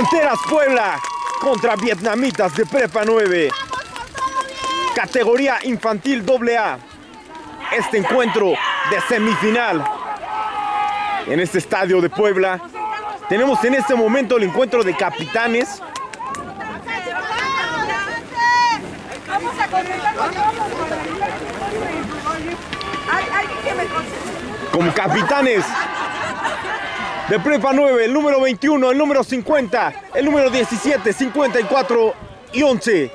Panteras Puebla contra Vietnamitas de Prepa 9. Categoría infantil AA. Este encuentro de semifinal en este estadio de Puebla. Tenemos en este momento el encuentro de capitanes. Como capitanes de Prepa 9, el número 21, el número 50, el número 17, 54 y 11.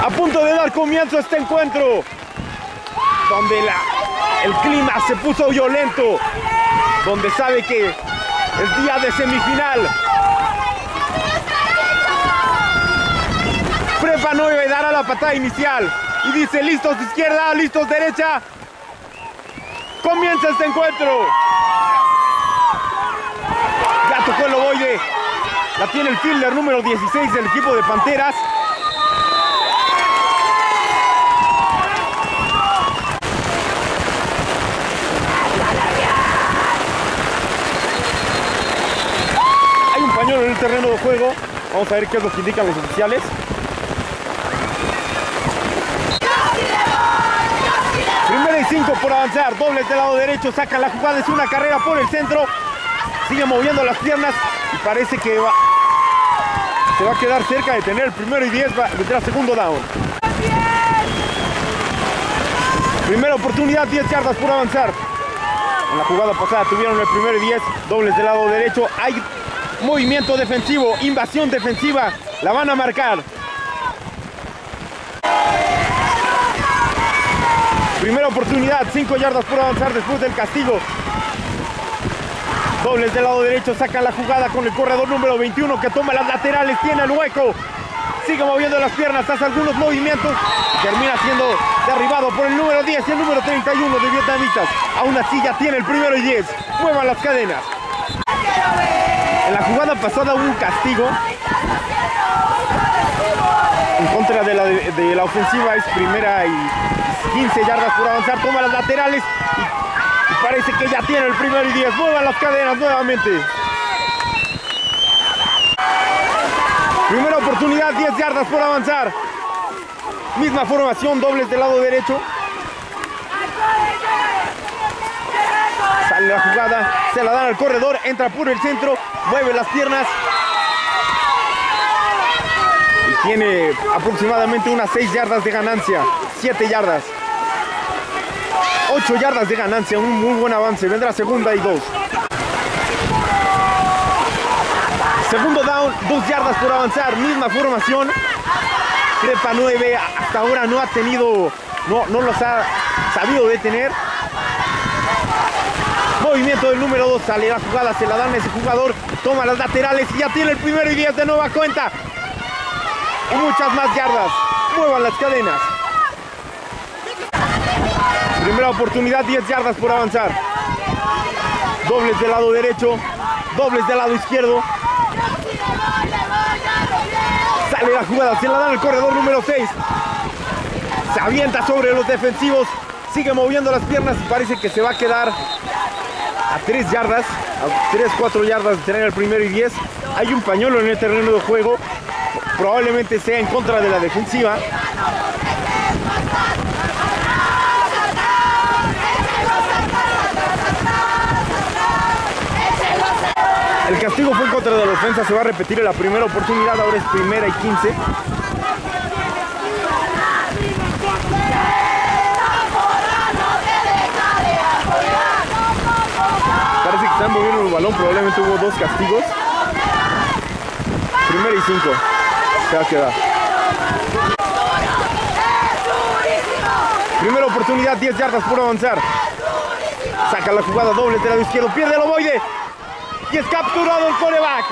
A punto de dar comienzo a este encuentro, donde la, el clima se puso violento, donde sabe que es día de semifinal. Prepa 9 dará la patada inicial y dice listos izquierda, listos derecha. Comienza este encuentro. Ya tocó el ovoide. La tiene el fielder número 16 del equipo de Panteras. Hay un pañuelo en el terreno de juego. Vamos a ver qué es lo que indican los oficiales. Primera y cinco por avanzar. Dobles del lado derecho. Saca la jugada. Es una carrera por el centro. Sigue moviendo las piernas. Y parece que va, se va a quedar cerca de tener el primero y 10. Vendrá segundo down. Primera oportunidad. 10 yardas por avanzar. En la jugada pasada tuvieron el primero y 10. Dobles del lado derecho. Hay movimiento defensivo. Invasión defensiva. La van a marcar. Primera oportunidad, 5 yardas por avanzar después del castigo. Dobles del lado derecho, sacan la jugada con el corredor número 21 que toma las laterales, tiene el hueco. Sigue moviendo las piernas, hace algunos movimientos. Termina siendo derribado por el número 10 y el número 31 de Vietnamitas. Aún así ya tiene el primero y 10. Muevan las cadenas. En la jugada pasada hubo un castigo. En contra de la, de la ofensiva es primera y 15 yardas por avanzar, toma las laterales y, parece que ya tiene el primero y 10. Muevan las cadenas nuevamente. Primera oportunidad, 10 yardas por avanzar. Misma formación, dobles del lado derecho. La jugada, se la dan al corredor, entra por el centro, mueve las piernas. Y tiene aproximadamente unas 6 yardas de ganancia, 7 yardas. 8 yardas de ganancia, un muy buen avance. Vendrá segunda y dos. Segundo down, 2 yardas por avanzar, misma formación. Crepa 9 hasta ahora no ha tenido, no, no los ha sabido detener. Movimiento del número 2, sale la jugada, se la dan a ese jugador, toma las laterales y ya tiene el primero y 10 de nueva cuenta. Y muchas más yardas. Muevan las cadenas. Primera oportunidad, 10 yardas por avanzar. Dobles del lado derecho, dobles del lado izquierdo. Sale la jugada, se la dan al corredor número 6. Se avienta sobre los defensivos, sigue moviendo las piernas y parece que se va a quedar a 3 yardas, a 3, 4 yardas de tener el primero y 10. Hay un pañuelo en el terreno de juego, probablemente sea en contra de la defensiva. El castigo fue en contra de la ofensa, se va a repetir en la primera oportunidad, ahora es primera y 15. Moviendo el balón, probablemente hubo dos castigos. Primera y 5, se va a quedar. Primera oportunidad, 10 yardas por avanzar. Saca la jugada doble del lado izquierdo, pierde el ovoide y es capturado el coreback.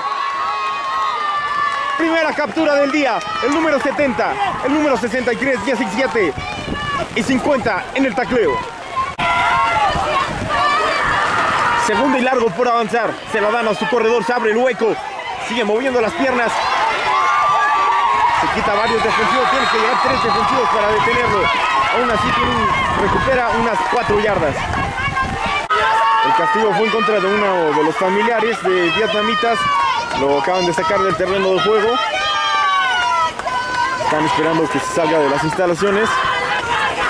Primera captura del día, el número 70, el número 63, 17 y 50 en el tacleo. Segundo y largo por avanzar. Se la dan a su corredor, se abre el hueco. Sigue moviendo las piernas. Se quita varios defensivos. Tiene que llegar tres defensivos para detenerlo. Aún así recupera unas cuatro yardas. El castigo fue en contra de uno de los familiares de vietnamitas. Lo acaban de sacar del terreno de juego. Están esperando que se salga de las instalaciones.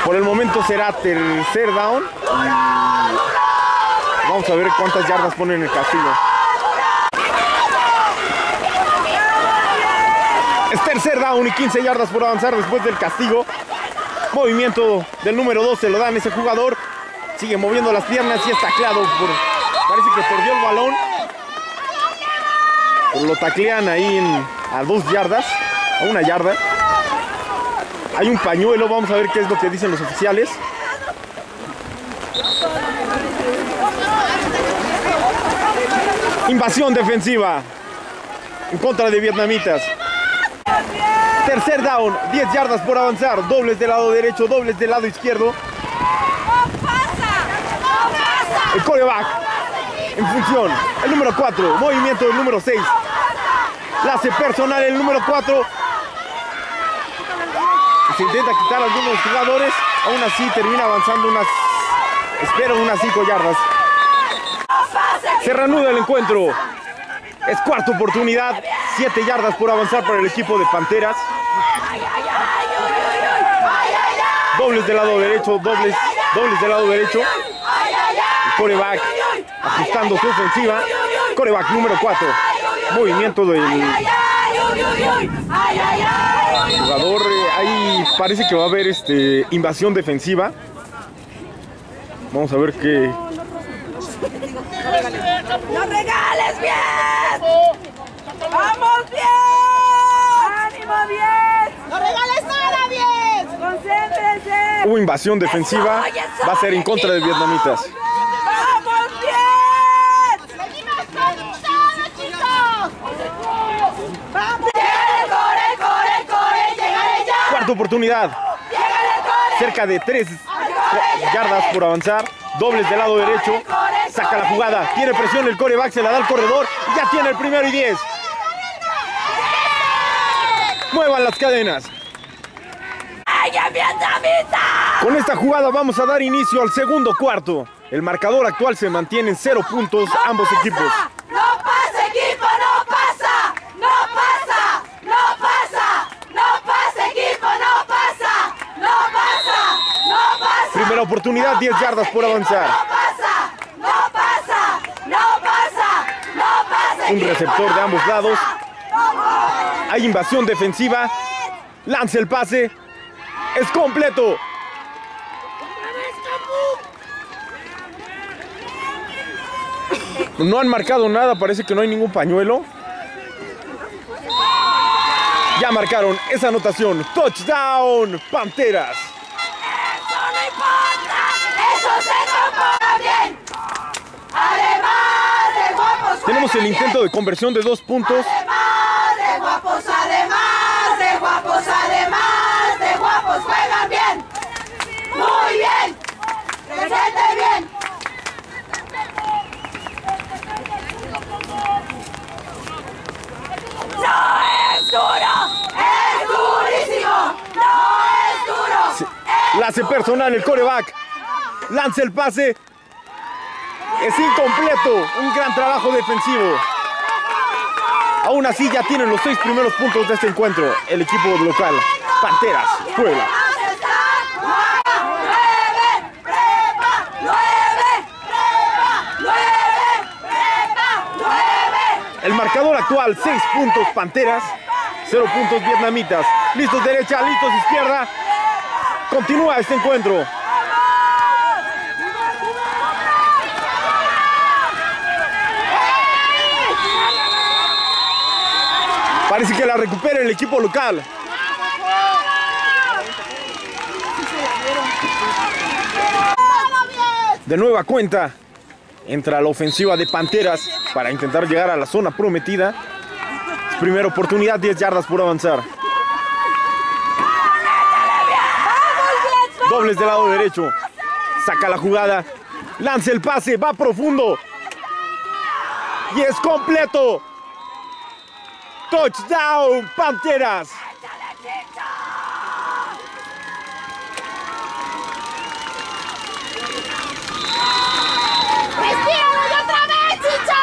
Por el momento será tercer down. Vamos a ver cuántas yardas ponen el castigo. Es tercer down y 15 yardas por avanzar después del castigo. Movimiento del número 12 lo dan ese jugador. Sigue moviendo las piernas y está tacleado. Parece que perdió el balón. lo taclean ahí a dos yardas, a una yarda. Hay un pañuelo, vamos a ver qué es lo que dicen los oficiales. Invasión defensiva en contra de vietnamitas. Tercer down, 10 yardas por avanzar, dobles del lado derecho, dobles del lado izquierdo. El coreback en función. El número 4. Movimiento del número 6. Clase personal el número 4. Se intenta quitar algunos jugadores. Aún así termina avanzando unas. Espero unas 5 yardas. Se reanuda el encuentro. Es cuarta oportunidad. 7 yardas por avanzar para el equipo de Panteras. Dobles del lado derecho, dobles, dobles del lado derecho coreback ajustando su ofensiva. Coreback número 4. Movimiento del jugador. Ahí parece que va a haber este, invasión defensiva. Vamos a ver qué. ¡No regales bien! ¡Vamos bien! ¡Ánimo bien! ¡No regales nada bien! ¡Concéntrese! Hubo invasión defensiva. Va a ser en contra de vietnamitas. oportunidad. Cerca de 3 yardas por avanzar. Dobles del lado derecho. Saca la jugada. Tiene presión el coreback. Se la da al corredor. Ya tiene el primero y 10. Muevan las cadenas. Con esta jugada vamos a dar inicio al segundo cuarto. El marcador actual se mantiene en cero puntos ambos equipos. Primera oportunidad, 10 yardas por avanzar. No pasa, no pasa, no pasa, no pasa. Un receptor de ambos lados. Hay invasión defensiva. Lanza el pase. Es completo. No han marcado nada, parece que no hay ningún pañuelo. Ya marcaron esa anotación. Touchdown, Panteras. Tenemos el intento de conversión de dos puntos. Además de guapos, además de guapos, además de guapos, juegan bien. Muy bien. Presente bien. No es duro, es durísimo. No es duro. La hace personal el coreback. Lanza el pase. Es incompleto. Un gran trabajo defensivo. Aún así ya tienen los seis primeros puntos de este encuentro. El equipo local. Panteras, Puebla. El marcador actual, 6 puntos Panteras, 0 puntos Vietnamitas. Listos derecha, listos izquierda. Continúa este encuentro. Parece que la recupera el equipo local. De nueva cuenta, entra la ofensiva de Panteras para intentar llegar a la zona prometida. Primera oportunidad, 10 yardas por avanzar. Dobles del lado derecho. Saca la jugada. Lanza el pase, va profundo. Y es completo. Touchdown, Panteras. ¡Respíralo y otra vez, Chicho!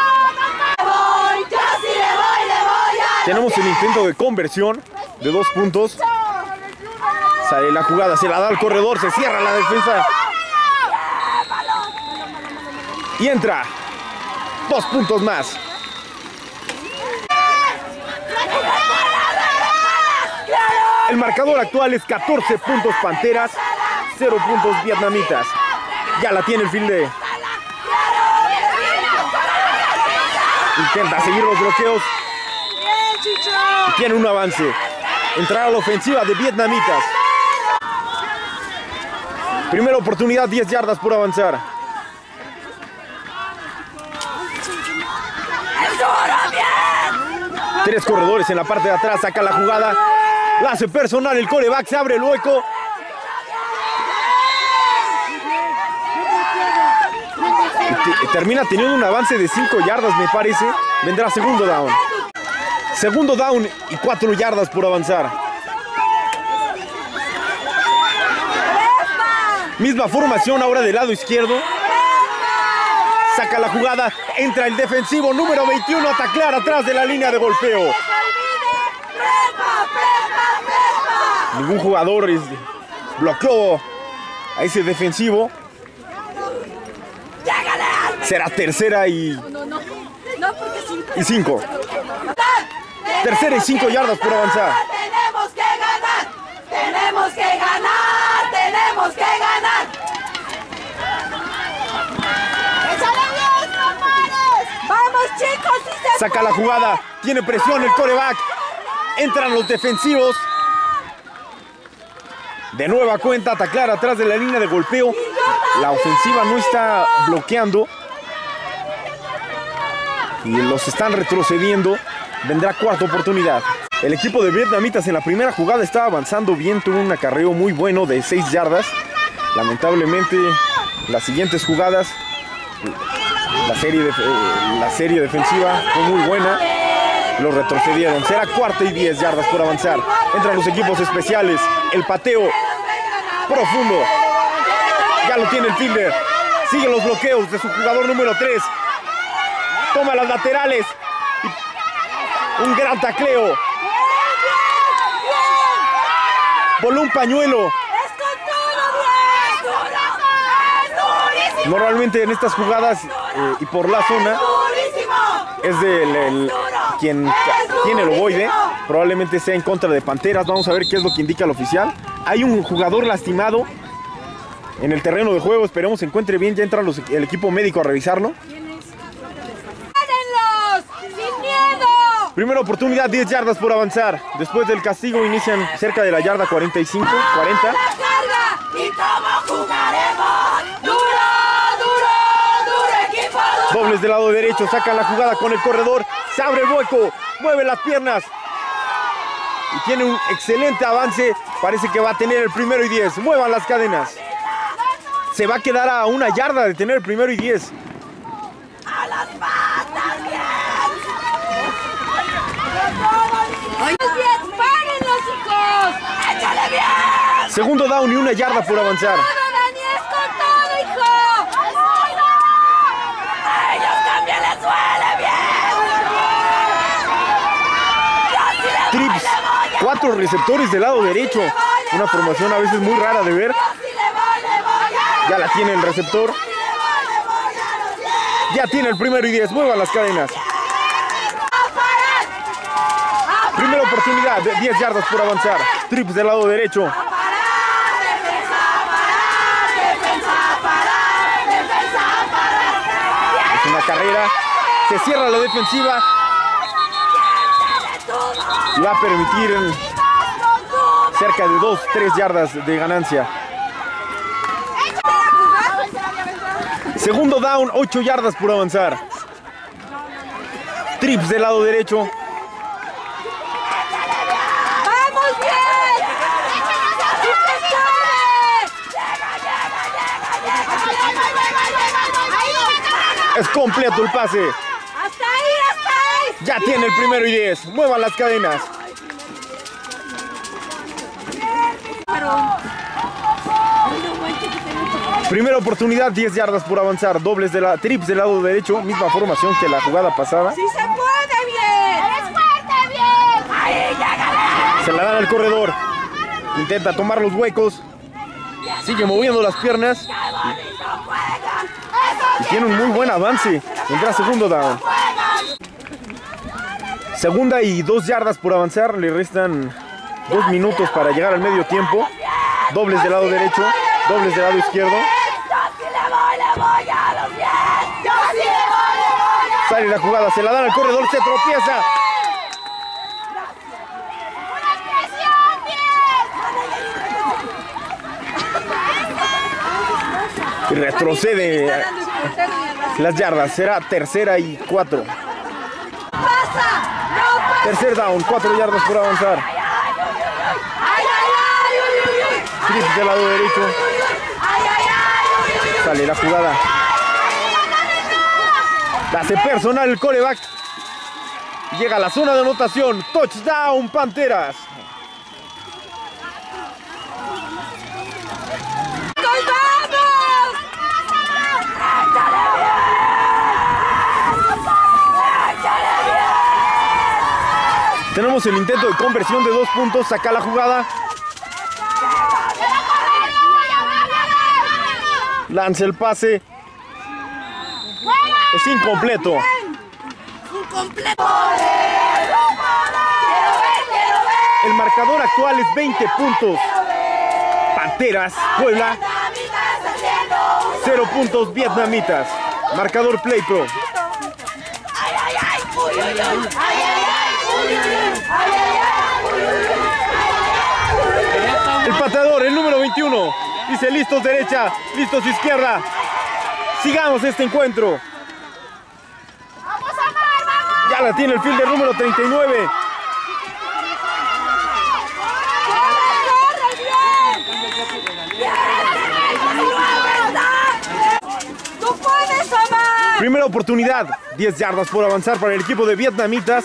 ¡No voy! ¡Yo sí le voy, le voy a... Tenemos el intento de conversión de dos puntos. Sale la jugada, se la da al corredor, se cierra la defensa. Y entra. Dos puntos más. El marcador actual es 14 puntos Panteras, 0 puntos Vietnamitas. Ya la tiene el filde. Intenta seguir los bloqueos. Y tiene un avance. Entrará a la ofensiva de Vietnamitas. Primera oportunidad, 10 yardas por avanzar. Tres corredores en la parte de atrás, saca la jugada. La hace personal, el coreback se abre el hueco. Termina teniendo un avance de 5 yardas, me parece. Vendrá segundo down. Segundo down y 4 yardas por avanzar. Misma formación ahora del lado izquierdo. Saca la jugada, entra el defensivo número 21 a taclear atrás de la línea de golpeo. Ningún jugador es- bloqueó a ese defensivo. Será tercera y, No, no. No, porque sí. y cinco. Tercera y cinco yardas por avanzar. Tenemos que ganar. Tenemos que ganar. Tenemos que ganar. ¡Vamos, chicos! ¡Sí se Saca la jugada, tiene presión el coreback. Entran los defensivos. De nueva cuenta, a taclear atrás de la línea de golpeo. La ofensiva no está bloqueando. Y los están retrocediendo. Vendrá cuarta oportunidad. El equipo de Vietnamitas en la primera jugada estaba avanzando bien. Tuvo un acarreo muy bueno de 6 yardas. Lamentablemente, las siguientes jugadas la serie, eh, la serie defensiva fue muy buena. Los retrocedieron. Será cuarta y 10 yardas por avanzar. Entran los equipos especiales. El pateo profundo. Ya lo tiene el fielder. Sigue los bloqueos de su jugador número 3. Toma las laterales. Un gran tacleo. Voló un pañuelo. Normalmente en estas jugadas eh, y por la zona es del el- quien tiene el ovoide. Probablemente sea en contra de Panteras. Vamos a ver qué es lo que indica el oficial. Hay un jugador lastimado en el terreno de juego. Esperemos se encuentre bien. Ya entra los- el equipo médico a revisarlo. ¡Sin miedo! Primera oportunidad, 10 yardas por avanzar. Después del castigo inician cerca de la yarda 45, 40. ¡La carga! ¿Y cómo jugaremos? ¡Duro, duro, duro, equipo! Dobles del lado derecho, sacan la jugada con el corredor. Se abre el hueco, mueve las piernas. Y tiene un excelente avance. Parece que va a tener el primero y 10. Muevan las cadenas. Se va a quedar a una yarda de tener el primero y 10. ¡Oye, bien! ¡Párenlos, hijos! ¡Échale bien! Segundo down y una yarda por avanzar. ¡Todo, Dani! ¡Es con todo, hijo! ¡A ellos también les duele bien! ¡Yo sí le voy, Trips, cuatro receptores del lado derecho. Una formación a veces muy rara de ver. ¡Yo sí le voy, le voy a- Ya la tiene el receptor. ¡Sí le voy, le voy a los diez! Ya tiene el primero y 10. Muevan las cadenas. ¡A parar! ¡A Primera oportunidad, de 10 yardas por avanzar. Trips del lado derecho. Es una carrera. Se cierra la defensiva va a permitir cerca de 2, 3 yardas de ganancia. Segundo down, 8 yardas por avanzar. Trips del lado derecho. Es completo el pase. ¡Hasta ahí! Ya tiene el primero y 10. Muevan las cadenas. Primera oportunidad, 10 yardas por avanzar. Dobles de la trips del lado derecho. Misma formación que la jugada pasada. ¡Sí se puede bien! ¡Eres fuerte bien! ¡Ahí, llégale! Se la dan al corredor. Intenta tomar los huecos. Sigue moviendo las piernas. Y tiene un muy buen avance. Entra segundo down. Segunda y dos yardas por avanzar. Le restan dos minutos para llegar al medio tiempo. Dobles del lado derecho. Dobles del lado izquierdo. Sale la jugada. Se la dan al corredor. Se tropieza. Y retrocede las yardas. Será tercera y cuatro. Tercer down. Cuatro yardas por avanzar. Trips del lado derecho. Sale la jugada. La personal el coreback. Llega a la zona de anotación. Touchdown, Panteras. Tenemos el intento de conversión de dos puntos. Saca la jugada. Lanza el pase. Es incompleto. El marcador actual es 20 puntos. Panteras, Puebla, Vietnamitas haciendo un 0 puntos vietnamitas. Marcador Play Pro. El pateador, el número 21. Dice listos derecha, listos izquierda. Sigamos este encuentro. ¡Vamos a amar, vamos! Ya la tiene el fielder número 39. ¡Corre, bien! ¡Bien! ¡Tú puedes, Omar! Primera oportunidad, 10 yardas por avanzar para el equipo de vietnamitas.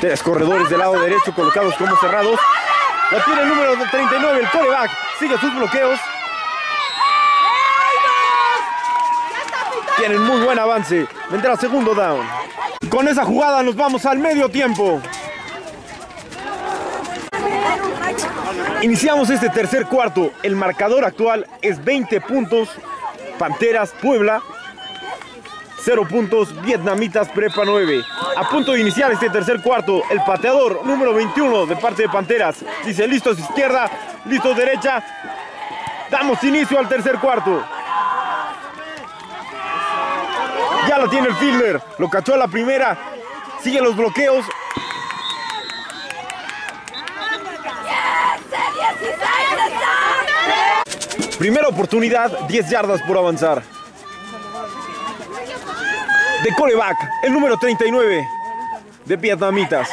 Tres corredores del lado derecho colocados como cerrados. La tiene el número 39, el coreback. Sigue sus bloqueos. Tienen muy buen avance. Vendrá segundo down. Con esa jugada nos vamos al medio tiempo. Iniciamos este tercer cuarto. El marcador actual es 20 puntos. Panteras Puebla. 0 puntos. Vietnamitas Prepa 9. A punto de iniciar este tercer cuarto. El pateador número 21 de parte de Panteras. Dice listos izquierda, listos derecha. Damos inicio al tercer cuarto. Ya la tiene el fielder. Lo cachó a la primera. Sigue los bloqueos. Primera oportunidad, 10 yardas por avanzar. De coreback, el número 39 de Vietnamitas.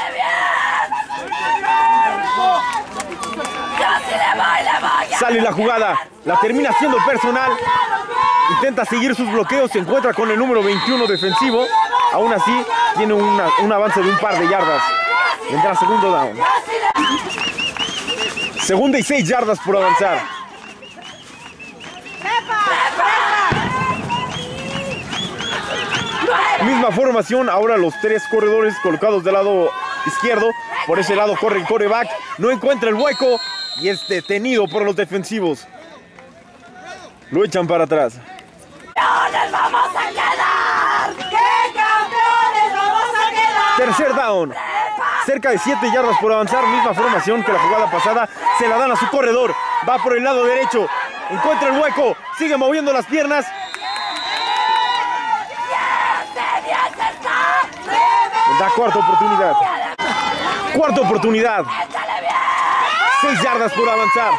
Sale la jugada, la termina siendo personal. Intenta seguir sus bloqueos, se encuentra con el número 21 defensivo. Aún así, tiene un avance de un par de yardas. Vendrá segundo down. Segunda y 6 yardas por avanzar. Misma formación, ahora los tres corredores colocados del lado izquierdo. Por ese lado corre el coreback, no encuentra el hueco y es detenido por los defensivos. Lo echan para atrás. ¡Campeones vamos a quedar! ¡Qué campeones vamos a quedar! Tercer down. Cerca de 7 yardas por avanzar, misma formación que la jugada pasada. Se la dan a su corredor. Va por el lado derecho. Encuentra el hueco. Sigue moviendo las piernas. Da cuarta oportunidad. Cuarta oportunidad. 6 yardas por avanzar.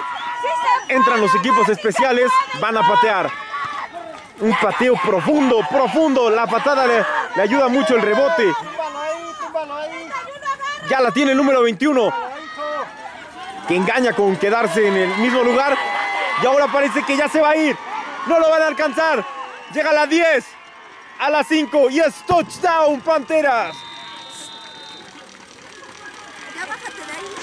Entran los equipos especiales. Van a patear. Un pateo profundo, profundo. La patada le, le ayuda mucho el rebote. Ya la tiene el número 21. Que engaña con quedarse en el mismo lugar. Y ahora parece que ya se va a ir. No lo van a alcanzar. Llega a la 10. a las 5 y es touchdown Panteras. Ya bájate de ahí.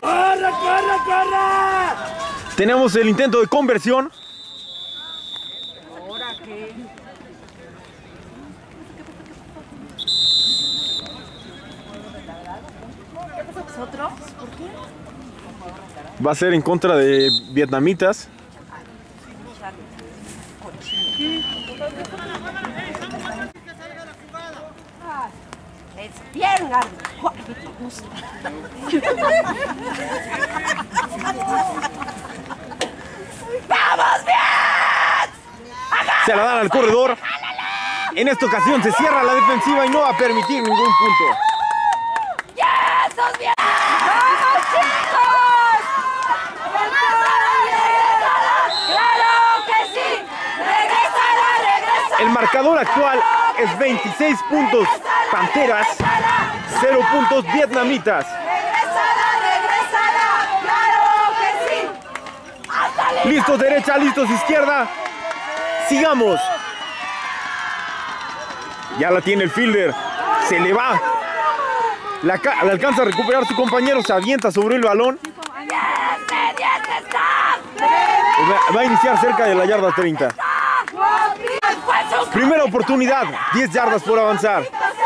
¡Corre, corre, corre! Tenemos el intento de conversión. ¿Ahora qué? ¿Nosotros? ¿Por qué? Va a ser en contra de vietnamitas. Es bien largo. ¡Vamos bien! Se la dan al corredor. En esta ocasión se cierra la defensiva y no va a permitir ningún punto. ¡Ya! ¡Sos bien! ¡Vamos, chicos! ¡Claro que sí! El marcador actual es 26 puntos Panteras, 0 puntos Vietnamitas. ¡Regrésala, regrésala! ¡Claro que sí! Listos derecha, listos izquierda. Sigamos. Ya la tiene el fielder. Se le va. La, ca- la alcanza a recuperar su compañero. Se avienta sobre el balón. Va- Va a iniciar cerca de la yarda 30. ¡Fue su Primera oportunidad. 10 yardas por avanzar.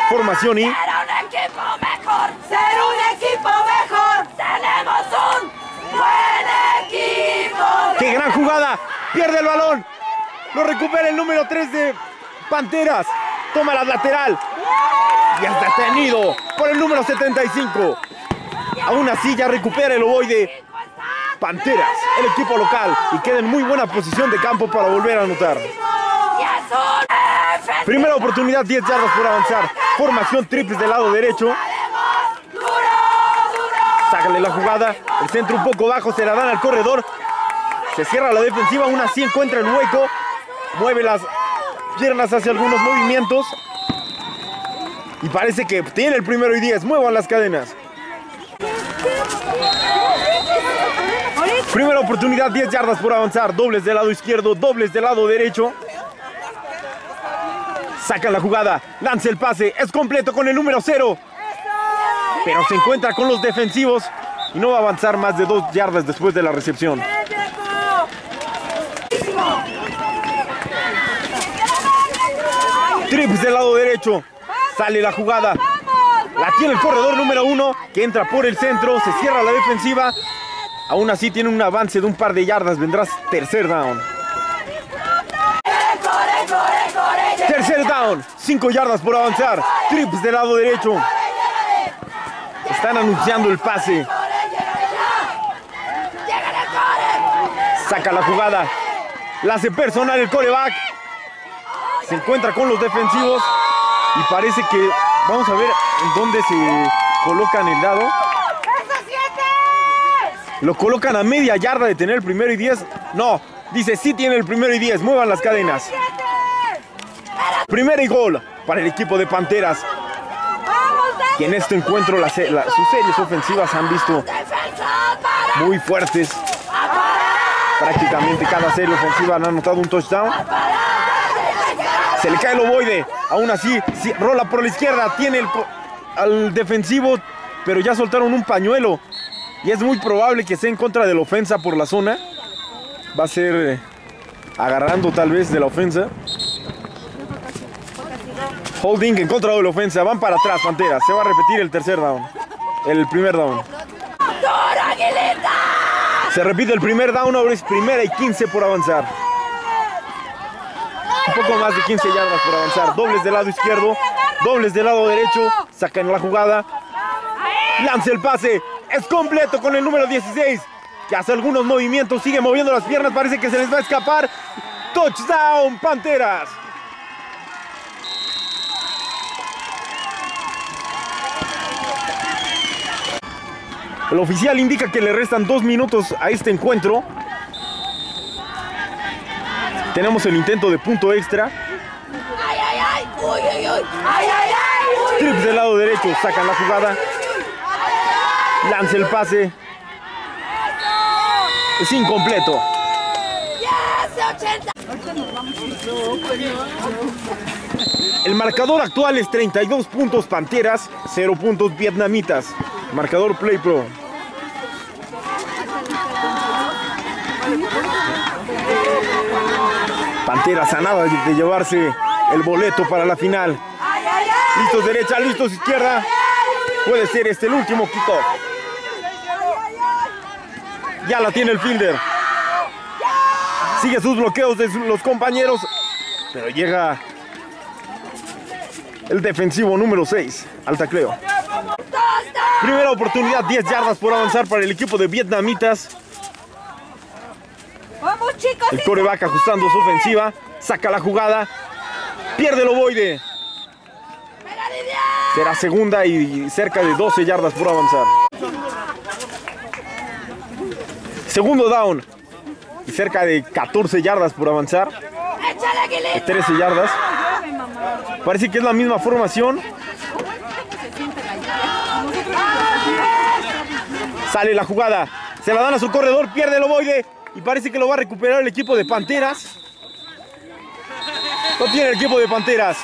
Formación y Ser un equipo mejor, ser un equipo mejor. Tenemos un buen equipo. ¡Qué gran jugada! Pierde el balón. Lo recupera el número 3 de Panteras. Toma la lateral. Y es detenido por el número 75. Aún así ya recupera el ovoide. Panteras, el equipo local. Y queda en muy buena posición de campo para volver a anotar. Primera oportunidad, 10 yardas por avanzar. Formación triples del lado derecho. Sácale la jugada. El centro un poco bajo, se la dan al corredor. Se cierra la defensiva, aún así encuentra el hueco. Mueve las piernas hacia algunos movimientos. Y parece que tiene el primero y 10. Muevan las cadenas. Primera oportunidad, 10 yardas por avanzar. Dobles del lado izquierdo, dobles del lado derecho. Saca la jugada, lanza el pase, es completo con el número 0. Pero se encuentra con los defensivos y no va a avanzar más de dos yardas después de la recepción. Trips del lado derecho. Sale la jugada. La tiene el corredor número uno que entra por el centro. Se cierra la defensiva. Aún así tiene un avance de un par de yardas. Vendrá tercer down. Tercer down. Cinco yardas por avanzar. Trips del lado derecho. Están anunciando el pase. Saca la jugada. La hace personal el coreback. Se encuentra con los defensivos. Y parece que vamos a ver en dónde se colocan el dado. Lo colocan a media yarda de tener el primero y 10. No, dice sí tiene el primero y 10. Muevan las cadenas. Primera y gol para el equipo de Panteras. Que en este encuentro la- sus series ofensivas han visto muy fuertes. Prácticamente cada serie ofensiva han anotado un touchdown. Se le cae el ovoide. Aún así, sí, rola por la izquierda. Tiene el al defensivo, pero ya soltaron un pañuelo. Y es muy probable que sea en contra de la ofensa por la zona. Va a ser eh, agarrando tal vez de la ofensa. Holding en contra de la ofensa. Van para atrás, Panteras. Se va a repetir el tercer down. El primer down. Se repite el primer down, ahora es primera y 15 por avanzar. Poco más de 15 yardas por avanzar. Dobles del lado izquierdo, dobles del lado derecho. Sacan la jugada. Lanza el pase. Es completo con el número 16. Que hace algunos movimientos, sigue moviendo las piernas. Parece que se les va a escapar. Touchdown, Panteras. El oficial indica que le restan dos minutos a este encuentro. Tenemos el intento de punto extra. Ay. Trips del lado derecho, sacan la jugada. Lanza el pase. Es incompleto. Yes, 80. El marcador actual es 32 puntos Panteras, 0 puntos Vietnamitas. Marcador Play Pro. Panteras a nada de llevarse el boleto para la final. Listos derecha, listos izquierda. Puede ser este el último kickoff. Ya la tiene el fielder. Sigue sus bloqueos de los compañeros. Pero llega el defensivo número 6 al tacleo. Primera oportunidad, 10 yardas por avanzar para el equipo de vietnamitas. Vamos, chicos. El coreback ajustando su ofensiva. Saca la jugada. Pierde el ovoide. Será segunda y cerca de 12 yardas por avanzar. Segundo down. Y cerca de 14 yardas por avanzar. Échale, Aguilita. 13 yardas. Parece que es la misma formación. Sale la jugada. Se la dan a su corredor. Pierde el ovoide. Y parece que lo va a recuperar el equipo de Panteras. Lo tiene el equipo de Panteras.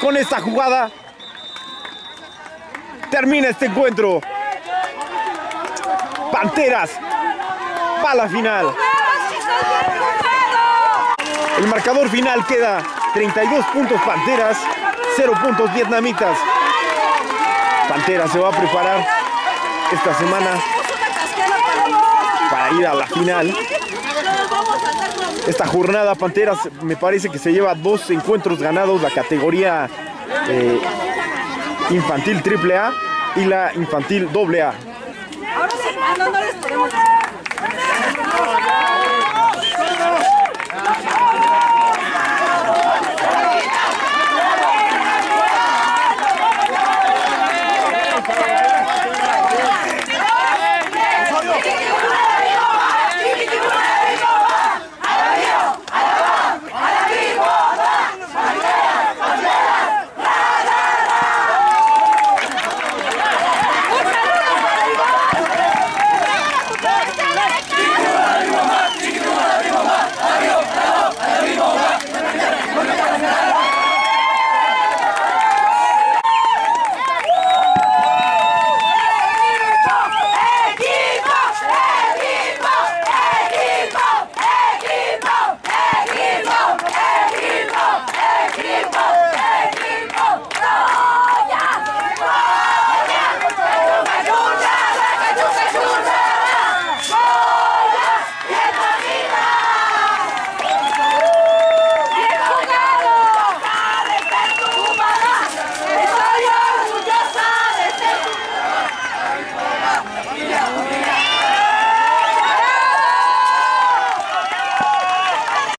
Con esta jugada. Termina este encuentro. Panteras. Va a la final. El marcador final queda 32 puntos Panteras, 0 puntos Vietnamitas. Panteras se va a preparar esta semana Puso una cascada para nosotros. para ir a la final. Esta jornada Panteras me parece que se lleva dos encuentros ganados, la categoría eh, infantil AAA y la infantil AA. Ahora sí.